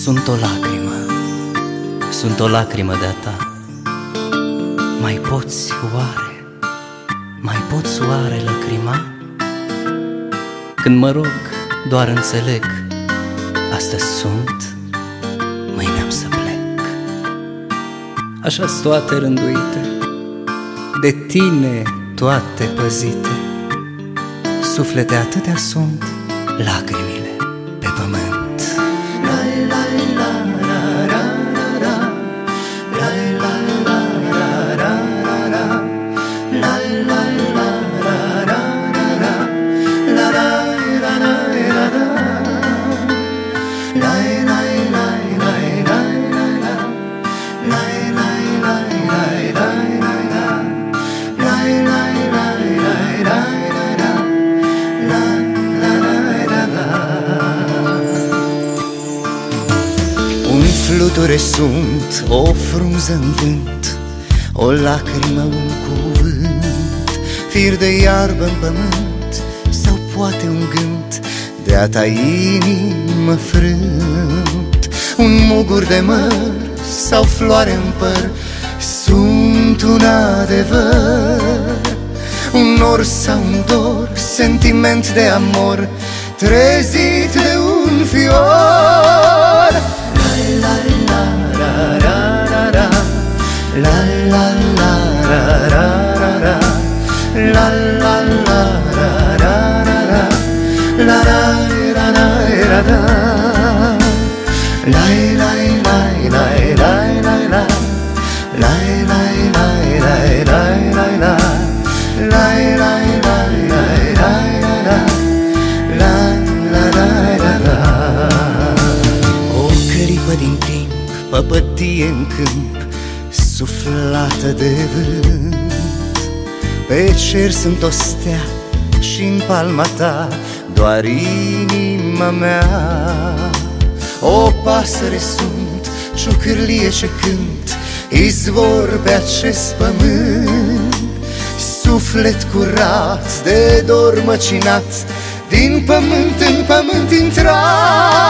Sunt o lacrimă, sunt o lacrimă de-a ta. Mai poți oare, mai poți oare lăcrima? Când mă rog, doar înțeleg. Astăzi sunt, mâine am să plec. Așa-s toate rânduite. De tine toate păzite. Suflete atâtea sunt lacrimile fluture sunt, o frunză în vânt O lacrimă, un cuvânt. Fir de iarbă în pământ Sau poate un gând De a ta inimă frânt. Un mugur de măr Sau floare în păr Sunt un adevăr. Un nor sau un dor Sentiment de amor Trezit de un fior ra ra Lai lai lai lai lai lai la Lai lai lai lai lai lai la Lai lai lai lai lai lai la La la la la la O clipă din timp, păpătie în câmp Suflată de vânt Pe cer sunt o stea și în palma ta Doar inima mea. O pasăre sunt, ciucârlie ce cânt Izvor pe acest pământ. Suflet curat de dor măcinat Din pământ în pământ intrat. Lai, lai,